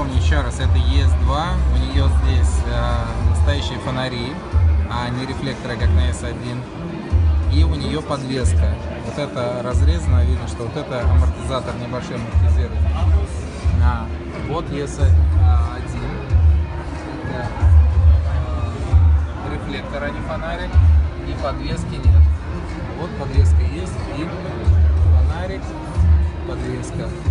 напомню еще раз, это ES2, у нее здесь э, настоящие фонари, а не рефлекторы, как на S1. И у нее подвеска. Вот это разрезано, видно, что вот это амортизатор, небольшой амортизирует. А, вот ES1, это э, рефлектор, а не фонарик, и подвески нет. Вот подвеска есть, и фонарик, подвеска.